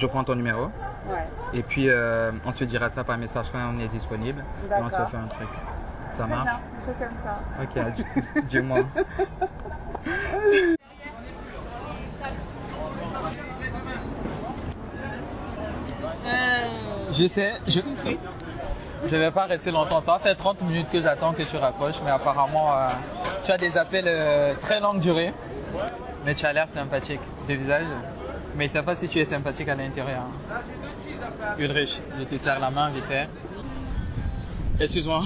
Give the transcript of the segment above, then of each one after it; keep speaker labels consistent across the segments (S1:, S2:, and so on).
S1: je prends ton numéro.
S2: Ouais.
S1: Et puis, euh, on se dira ça par message quand on est disponible. Et on se fait un truc. Ça marche?
S2: bien, on fait comme ça.
S1: Ok, dis- dis-moi. Je sais, je je vais pas rester longtemps. Ça va faire 30 minutes que j'attends que tu raccroches, mais apparemment, euh, tu as des appels euh, très longue durée. Mais tu as l'air sympathique de visage. Mais je sais pas si tu es sympathique à l'intérieur. Ulrich, je te serre la main vite fait. Excuse-moi.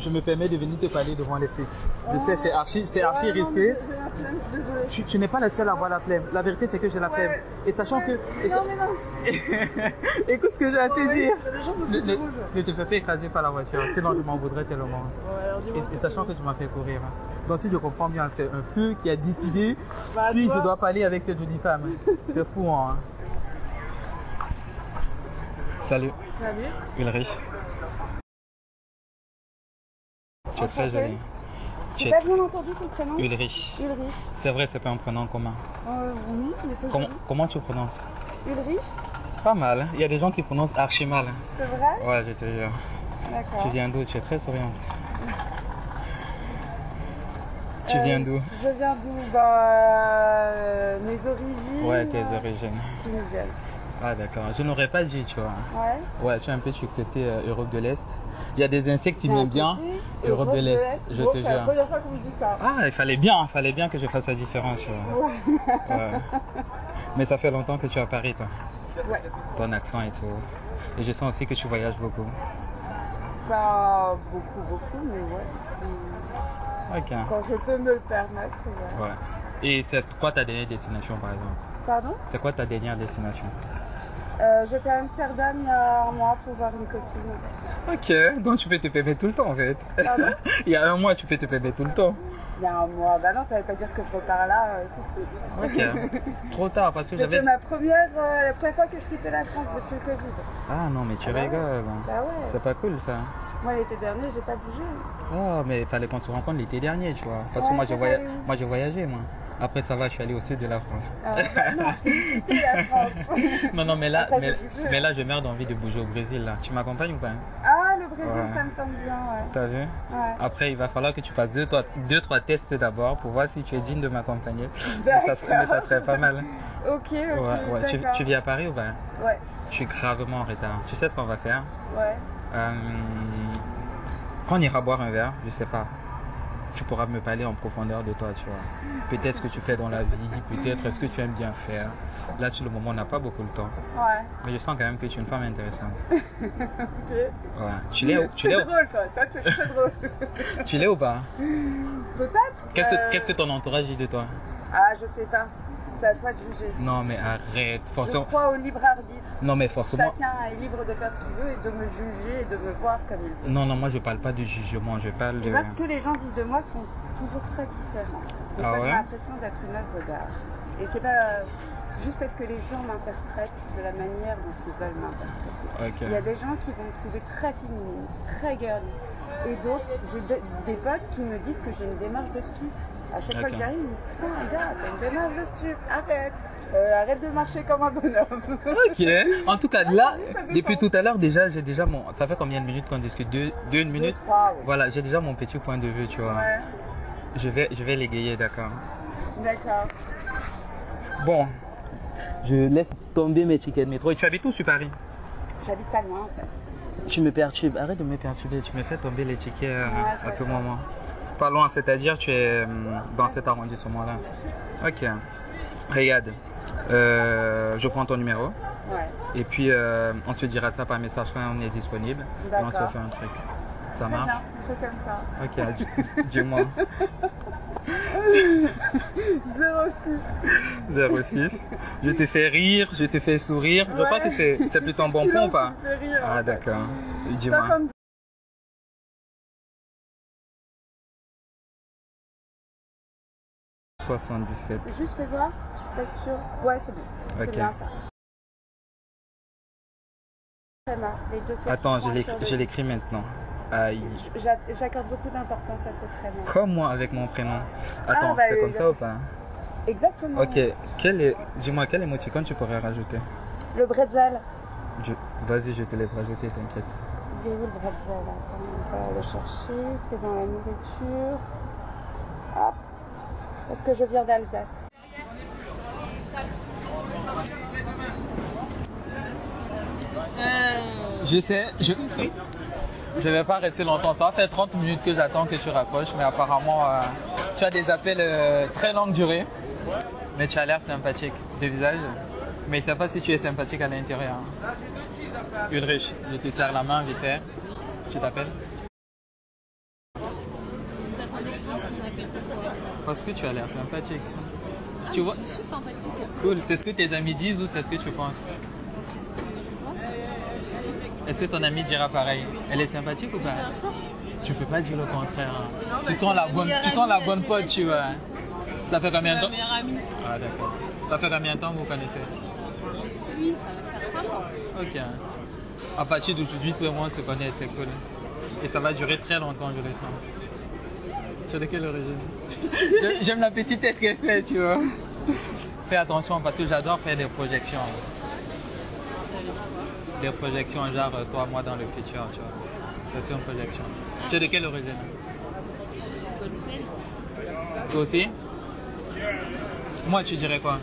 S1: Je me permets de venir te parler devant les flics. Je sais, c'est archi, c'est archi risqué.
S2: Je suis désolée.
S1: Tu, tu n'es pas la seule à avoir la flemme. La vérité, c'est que j'ai la flemme.
S2: Ouais.
S1: Et sachant que. et sa-
S2: Non, mais non.
S1: Écoute ce que j'ai à te
S2: Ouais,
S1: dire. Ne, te fais pas écraser par la voiture, sinon je m'en voudrais tellement.
S2: Ouais, alors dis-moi.
S1: Et, et sachant que tu m'as fait courir. Donc si je comprends bien, c'est un feu qui a décidé
S2: Bah,
S1: si
S2: toi.
S1: je dois parler avec cette jolie femme. C'est fou, hein. Salut,
S2: Salut.
S1: Ulrich. Tu es très jolie. Tu
S2: J'ai pas bien entendu ton prénom
S1: Ulrich.
S2: Ulrich.
S1: C'est vrai, c'est pas un prénom commun.
S2: Euh, oui, mais c'est
S1: Comment,
S2: joli.
S1: comment tu prononces?
S2: Ulrich,
S1: Pas mal. hein. Il y a des gens qui prononcent archi mal.
S2: c'est vrai?
S1: Ouais, je te jure.
S2: D'accord.
S1: Tu viens d'où? Tu es très souriante. Tu
S2: Euh,
S1: viens d'où?
S2: Je viens d'où? Bah, euh, mes origines.
S1: Ouais, tes origines.
S2: Tunisiennes.
S1: Ah d'accord. Je n'aurais pas dit, tu vois.
S2: Ouais.
S1: Ouais, tu es un peu du côté Europe de l'Est. Il y a des insectes qui m'aiment bien. Europe de l'Est, je
S2: Bon,
S1: te
S2: C'est la
S1: jure.
S2: première fois qu'on me dit ça.
S1: Ah, il fallait bien, il fallait bien que je fasse la différence.
S2: Ouais.
S1: Ouais. Mais ça fait longtemps que tu es à Paris, toi.
S2: ouais.
S1: Ton accent et tout. Et je sens aussi que tu voyages beaucoup.
S2: Pas beaucoup, beaucoup, mais ouais.
S1: Ok.
S2: Quand je peux me le permettre, ouais.
S1: Ouais. Et c'est quoi ta dernière destination, par exemple?
S2: Pardon?
S1: C'est quoi ta dernière destination?
S2: Euh, J'étais à Amsterdam il y a un mois pour voir une copine.
S1: Ok, donc tu peux te permettre tout le temps en fait. Il y a un mois, tu peux te permettre tout le temps.
S2: Il y a un mois. Bah non, ça veut pas dire que je repars là euh, tout de suite.
S1: Ok. Trop tard parce que
S2: C'était
S1: j'avais.
S2: ma première, euh, la première fois que je quittais la France depuis le Covid.
S1: Ah non, mais tu
S2: Ah bah
S1: rigoles.
S2: Bah ouais.
S1: C'est pas cool ça.
S2: Moi l'été dernier, j'ai pas bougé.
S1: Oh, mais il fallait qu'on se rencontre l'été dernier, tu vois. Parce que
S2: Ouais,
S1: moi,
S2: allé où
S1: moi, j'ai voyagé, moi. Après, ça va, je suis allé au sud de la France.
S2: Bah non, la France.
S1: non, non, mais là, mais, là, j'ai merde envie de bouger au Brésil, là. Tu m'accompagnes ou pas
S2: Ah, le Brésil,
S1: Ouais.
S2: ça me tente bien, ouais.
S1: T'as vu?
S2: Ouais.
S1: Après, il va falloir que tu fasses deux, trois, deux, trois tests d'abord pour voir si tu es digne de m'accompagner. Mais ça, serait, mais ça serait pas mal.
S2: Ok, ok,
S1: Ouais, ouais. Tu, vis à Paris ou pas
S2: Ouais,
S1: Je suis gravement en retard. Tu sais ce qu'on va faire?
S2: Ouais.
S1: Euh, Quand on ira boire un verre, je sais pas. Tu pourras me parler en profondeur de toi, tu vois. Peut-être ce que tu fais dans la vie, peut-être ce que tu aimes bien faire. Là, sur le moment, on n'a pas beaucoup de temps.
S2: Ouais.
S1: Mais je sens quand même que tu es une femme intéressante.
S2: Ok.
S1: Ouais. Tu l'es ou, tu l'es
S2: drôle, toi. Toi, c'est très drôle.
S1: tu l'es ou pas?
S2: Peut-être.
S1: Qu'est-ce
S2: euh,
S1: que, qu'est-ce que ton entourage dit de toi?
S2: Ah, je sais pas. C'est à toi de juger.
S1: Non, mais arrête.
S2: Je
S1: Forcément.
S2: crois au libre arbitre.
S1: Non, mais forcément.
S2: Chacun est libre de faire ce qu'il veut et de me juger et de me voir comme il veut.
S1: Non, non, moi je parle pas de jugement, je parle de.
S2: Et moi, ce que les gens disent de moi sont toujours très différentes. Des
S1: Ah
S2: fois,
S1: ouais
S2: j'ai l'impression d'être une œuvre d'art. Et c'est pas juste parce que les gens m'interprètent de la manière dont ils veulent m'interpréter. Il y a des gens qui vont me trouver très féminine, très girly. Et d'autres, j'ai de- des potes qui me disent que j'ai une démarche de stu. À chaque fois que j'arrive, ils me disent Putain, regarde, t'as une démarche de stu, arrête Euh, Arrête de marcher comme un bonhomme.
S1: Ok. En tout cas, là,
S2: oui, ça dépend.
S1: depuis tout à l'heure, déjà, j'ai déjà mon. Ça fait combien de minutes qu'on discute? Deux, deux
S2: Deux,
S1: minutes?
S2: trois, oui.
S1: Voilà, j'ai déjà mon petit point de vue, tu vois.
S2: Ouais,
S1: Je vais, je vais l'égayer, d'accord.
S2: d'accord.
S1: Bon, je laisse tomber mes tickets de métro. Et tu habites où sur Paris?
S2: J'habite pas loin en fait.
S1: Tu me perturbes. Arrête de me perturber. Tu me fais tomber les tickets euh,
S2: Ouais,
S1: à tout moment. Pas loin, c'est-à-dire tu es euh, dans cet arrondissement-là. Ok. Regarde, euh, je prends ton numéro.
S2: Ouais.
S1: Et puis euh, on se dira ça par message quand on est disponible. Et on se fait un truc. Ça marche?
S2: bien, on fait comme ça.
S1: Ok, dis- dis-moi.
S2: 06.
S1: 06. Je te fais rire, je te fais sourire. Je crois
S2: Ouais.
S1: que c'est c'est plutôt un bon point ou pas?
S2: rire,
S1: Ah d'accord. Dis-moi. 77.
S2: Juste fais voir, je suis pas sûre. Ouais, c'est bon. C'est
S1: Ok.
S2: bien ça. Les
S1: Attends, je l'écris- maintenant. Aïe.
S2: J'accorde beaucoup d'importance à ce tréma.
S1: Comme moi avec mon prénom. Attends,
S2: Ah, bah,
S1: c'est
S2: oui,
S1: comme ça ou pas?
S2: Exactement.
S1: Ok, est... dis-moi, quel émoticône tu pourrais rajouter?
S2: Le bretzel.
S1: Je- Vas-y, je te laisse rajouter, t'inquiète.
S2: Il est où le bretzel? Attends, on va le chercher. C'est dans la nourriture. Parce que je viens d'Alsace.
S1: Je sais, je... Je vais pas rester longtemps. Ça va faire 30 minutes que j'attends que tu raccroches, mais apparemment, euh, tu as des appels euh, très longue durée. Mais tu as l'air sympathique de visage. Mais je sais pas si tu es sympathique à l'intérieur. Ulrich, je te serre la main vite fait. Tu t'appelles
S3: Vous attendez que je fasse mon appel pourquoi
S1: Parce que tu as l'air sympathique. Tu vois
S3: Je suis sympathique.
S1: Cool. C'est ce que tes amis disent ou c'est ce que tu penses?
S3: C'est ce que je pense.
S1: Est-ce que ton ami dira pareil? Elle est sympathique ou pas?
S3: Bien sûr.
S1: Tu peux pas dire le contraire. hein.
S3: Non,
S1: tu
S3: bah,
S1: sens la bonne, tu sens la
S3: amie,
S1: bonne pote, tu vois. Ça fait combien de temps?
S3: meilleure amie.
S1: Ah d'accord. Ça fait combien de temps que vous connaissez?
S3: Oui, ça va faire 5 ans.
S1: Ok. À partir d'aujourd'hui, tout le monde se connaît, c'est cool. Et ça va durer très longtemps, je le sens. Tu es de quelle origine J'aime- la petite tête qu'elle fait, tu vois. Fais attention parce que j'adore faire des projections. Des projections genre euh, toi, moi dans le futur, tu vois. Ça c'est une projection. Tu es de quelle origine Toi aussi Moi, tu dirais quoi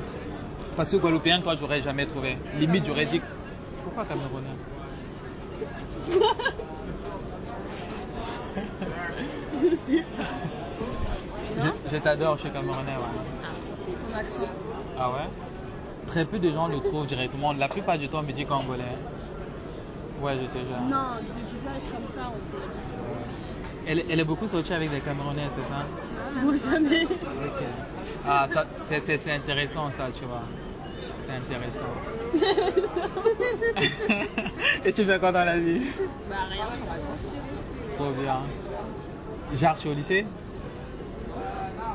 S1: Parce que Guadeloupéen, toi, j'aurais jamais trouvé. Limite, j'aurais dit. Pourquoi Camerounais
S3: Je sais.
S1: Je, je t'adore, je suis Camerounais, ouais.
S3: Ah, et ton accent
S1: Ah ouais? Très peu de gens le trouvent directement. La plupart du temps, on me dit Congolais. Ouais, je te jure.
S3: Non, de visage comme ça, on peut dire.
S1: Elle, elle est beaucoup sortie avec des Camerounais, c'est ça?
S3: Non, jamais.
S1: Ah, ça, c'est, intéressant ça, tu vois. C'est intéressant. Et tu fais quoi dans la vie?
S3: Bah, rien, commencer.
S1: Trop bien. Genre, tu es au lycée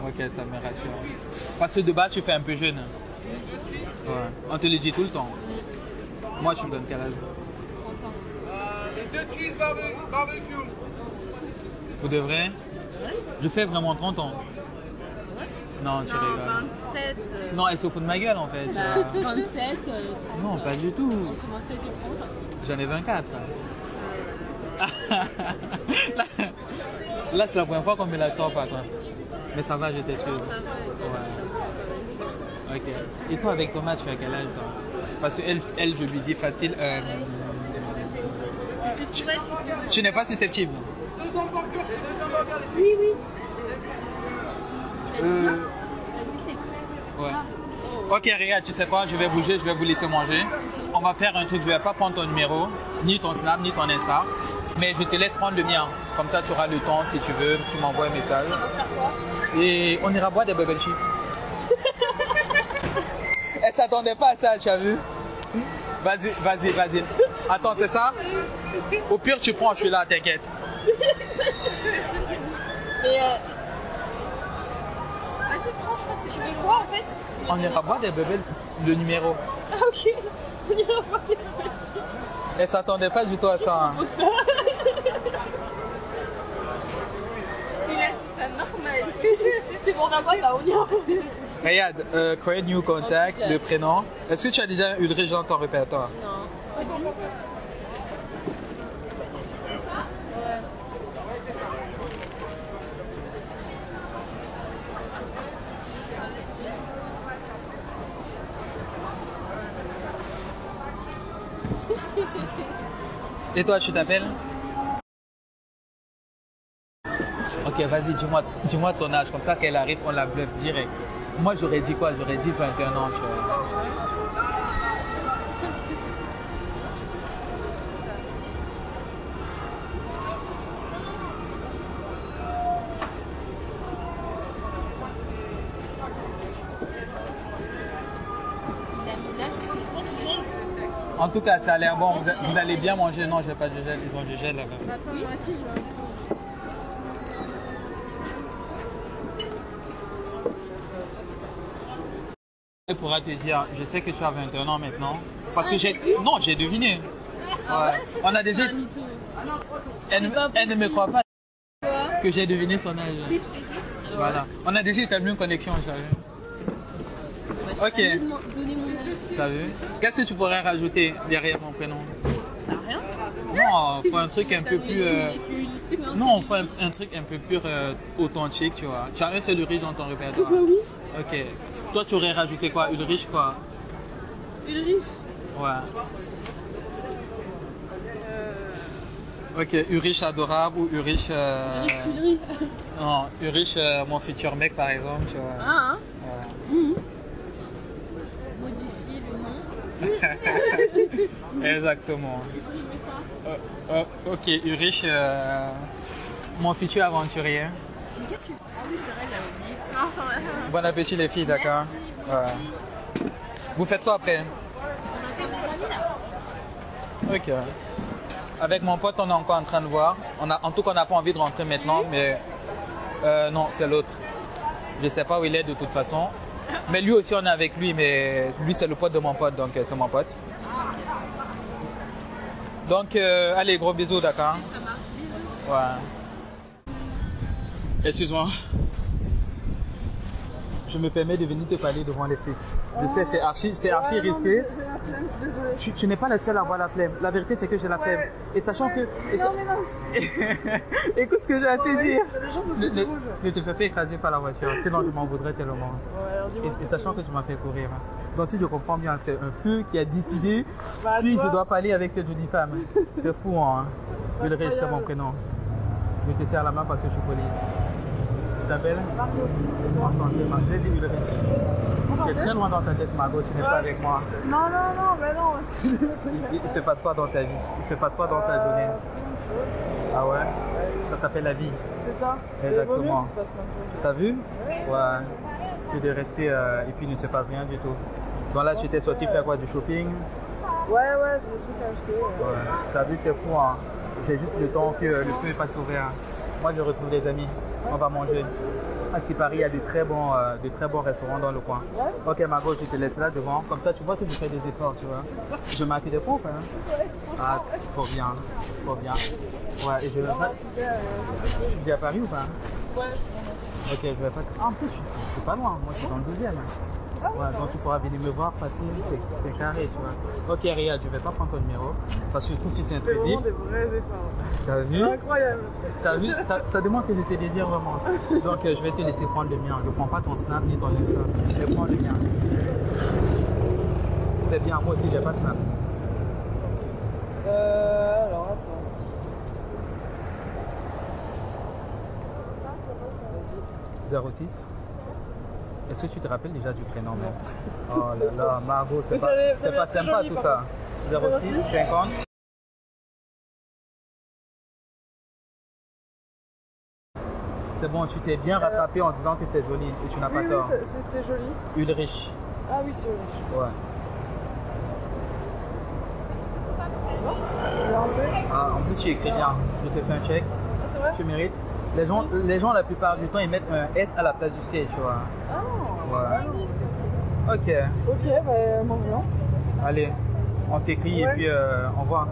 S1: Ok, ça me rassure. Parce que de base, tu fais un peu jeune. Ouais. On te le dit tout le temps. Moi, tu me donnes quel âge
S3: 30 ans.
S4: Deux cheese barbe- barbecue.
S1: Pour de vrai Je fais vraiment 30 ans. Non, tu
S3: Non,
S1: rigoles.
S3: 27. euh,
S1: Non, elle se fout de ma gueule en fait. tu
S3: bah,
S1: vois.
S3: 27. euh,
S1: Non, pas du tout.
S3: on commençait à 30.
S1: J'en ai 24. là, là, c'est la première fois qu'on me la sort par contre. Mais ça va, je t'excuse. Ouais. Ok. Et toi, avec Thomas, tu as quel âge toi? Parce que elle, elle, je lui dis facile. euh,
S3: Tu
S1: n'es pas susceptible.
S3: Oui, oui.
S1: Euh, Ouais.
S3: Ah.
S1: Ok, regarde, tu sais quoi, je vais bouger, je vais vous laisser manger. On va faire un truc, je vais pas prendre ton numéro, ni ton Snap, ni ton Insta, mais je te laisse prendre le mien. Comme ça, tu auras le temps, si tu veux, tu m'envoies un message.
S3: C'est pour faire quoi
S1: Et on ira boire des bubble chips. Elle s'attendait pas à ça, tu as vu Vas-y, vas-y, vas-y. Attends, c'est ça Au pire, tu prends, je suis là, t'inquiète.
S3: Euh... Vas-y, franchement, tu fais quoi en fait
S1: On ira boire des bubble, le numéro.
S3: Ah, ok. On ira voir les petits.
S1: Elle s'attendait pas du tout à ça. hein.
S3: Pour ça. Il a dit ça normal. C'est pour faire quoi Il va on ira voir les
S1: Regarde, euh, create new contact, le prénom. Est-ce que tu as déjà Ulrich dans ton répertoire?
S3: Non.
S1: Et toi, tu t'appelles? Vas-y, dis-moi dis-moi ton âge, comme ça qu'elle arrive, on la bluffe direct. Moi, j'aurais dit quoi? J'aurais dit 21 ans. En tout cas, ça a l'air bon. Vous, allez bien manger? Non, j'ai pas de gel. Ils ont du gel là-bas.
S3: Attends, moi aussi je veux.
S1: Pourra te dire, je sais que tu as 21 ans maintenant. Parce que j'ai... Non, j'ai deviné.
S3: Ah
S1: Ouais. On a déjà... Elle, ne me croit pas que j'ai deviné son âge. Voilà. On a déjà établi une connexion, j'avais. Ok. T'as vu? Qu'est-ce que tu pourrais rajouter derrière mon prénom?
S3: Rien
S1: Non, faut un truc un peu plus. euh, Non, faut un, un truc un peu plus euh, authentique, tu vois. Tu as un seul dans ton répertoire. Ok. Toi, tu aurais rajouté quoi? Ulrich, quoi?
S3: Ulrich.
S1: Ouais. Ok, Ulrich adorable ou Ulrich. euh. Non, Ulrich, euh, mon futur mec, par exemple, tu vois.
S3: Ah, hein.
S1: Ouais.
S3: Modifie le nom.
S1: Exactement.
S3: Ça.
S1: Euh, euh, ok, Ulrich, euh, mon futur aventurier.
S3: Mais qu'est-ce que tu Ah oui, c'est vrai, j'avais Ça.
S1: Bon appétit les filles, d'accord. Vous faites quoi après
S3: On des amis là.
S1: Ok. Avec mon pote, on est encore en train de voir. On a, en tout cas, on n'a pas envie de rentrer maintenant, mais euh, non, c'est l'autre. Je sais pas où il est de toute façon. Mais lui aussi, on est avec lui, mais lui, c'est le pote de mon pote, donc euh, c'est mon pote. Donc, euh, allez, gros bisous, d'accord
S3: Ça marche, bisous.
S1: Ouais. Excuse-moi. Je me permets de venir te parler devant les filles. Je sais, c'est archi, c'est archi risqué. Tu, tu n'es pas la seule à avoir la flemme. La vérité, c'est que j'ai la flemme. Et sachant que. et sa-
S2: Non, mais non.
S1: Écoute ce que j'ai à te dire. Ne, te fais pas écraser par la voiture, sinon je m'en voudrais tellement.
S2: Ouais.
S1: Et, et sachant que tu m'as fait courir. hein. Donc si je comprends bien, c'est un feu qui a décidé
S2: Bah,
S1: si
S2: toi.
S1: je dois parler avec cette jolie femme. C'est fou, hein. Ulrich, c'est mon prénom. Je te serre la main parce que je suis poli. T'appelles
S2: Margot.
S1: Tu es
S2: Enchanté.
S1: très loin dans ta tête, Margot, tu n'es pas avec moi.
S2: Non, non, non, mais non.
S1: Il, il se passe quoi dans ta vie? Il se passe quoi dans ta journée? Ah ouais? Ça s'appelle la vie.
S2: C'est ça.
S1: Exactement. T'as vu? Ouais. Que de rester euh, et puis il ne se passe rien du tout. Donc là, tu t'es sorti faire quoi Du shopping?
S2: Ouais, ouais, j'ai des trucs à acheter. euh.
S1: Ouais. T'as vu, c'est fou, hein. J'ai juste le temps que le feu n'est pas s'ouvrir. Moi, je retrouve des amis. On va manger. À Paris, il y a de très bons, euh, très bons restaurants dans le coin.
S2: Ouais.
S1: Ok, Margot, je te laisse là devant. Comme ça, tu vois que je fais des efforts, tu vois. Je marque des pompes, hein. Ah, trop bien, trop bien. Ouais, et je vais pas...
S2: Euh,
S1: Tu à Paris ou pas
S3: Ouais, je
S1: Ok, je vais pas... Ah, en plus, je je suis pas loin. Moi, je suis dans le deuxième. Ouais, donc tu pourras venir me voir facile, c'est c'est carré, tu vois. Ok, Riyad, je vais pas prendre ton numéro parce que je trouve que c'est
S2: vraiment
S1: intrusif.
S2: des vrais efforts.
S1: T'as vu
S2: Incroyable.
S1: T'as vu ça, ça demande que je te désire vraiment. Donc euh, je vais te laisser prendre le mien. Je prends pas ton snap ni ton Insta. Je prendre le mien. C'est bien, moi aussi j'ai pas de snap.
S2: Euh, alors attends.
S1: 06 Est-ce que tu te rappelles déjà du prénom même Oh là là, Margot, c'est pas, c'est pas sympa
S2: joli,
S1: tout ça. 06
S2: 06,
S1: 50 C'est bon, tu t'es bien rattrapé en disant que c'est joli et tu n'as
S2: Oui,
S1: pas
S2: oui,
S1: tort.
S2: c'était joli.
S1: Ulrich.
S2: Ah oui, c'est joli.
S1: Ouais. Ah, en plus, tu écris bien. Je te fais un check.
S2: Ah, c'est vrai?
S1: Tu mérites. Les gens, les gens, la plupart du temps, ils mettent un S à la place du C, tu vois.
S2: Ah
S1: Ouais. Ok.
S2: Ok, bah, bien.
S1: Allez, on s'écrit et puis euh, on voit.